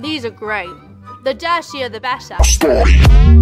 These are great. The dashier the better. Meow.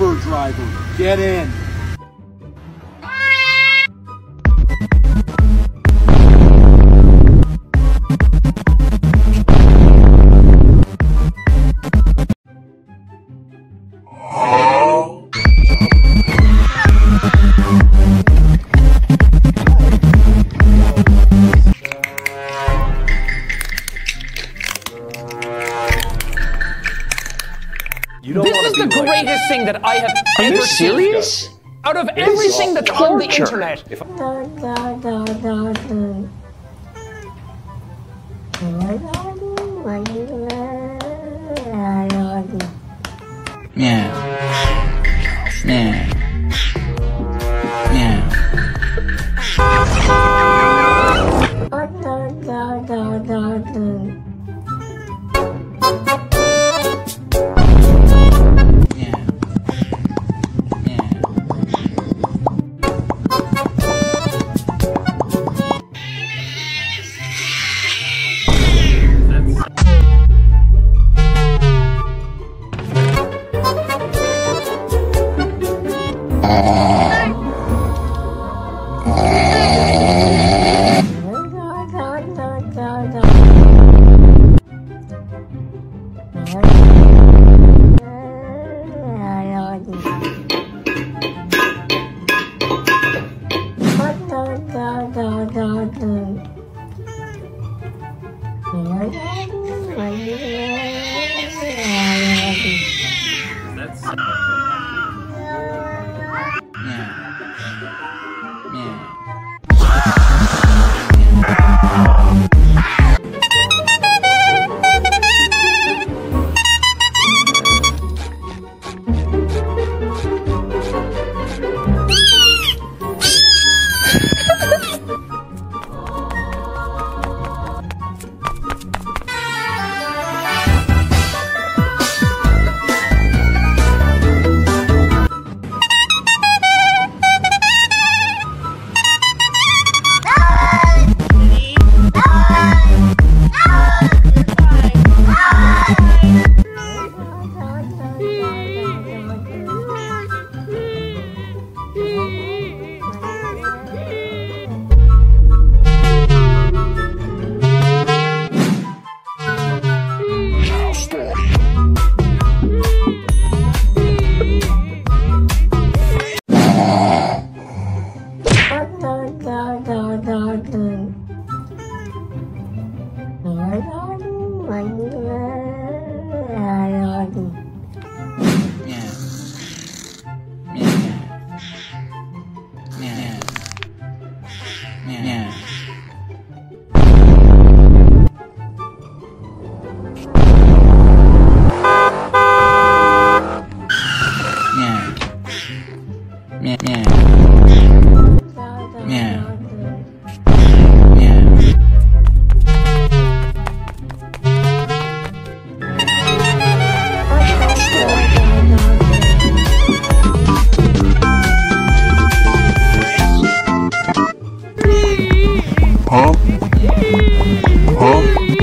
Uber driver. Get in. Like greatest thing that I have Are ever you seen. serious? Out of everything that's on the internet, If Meow. Meow. Meow. Meow. は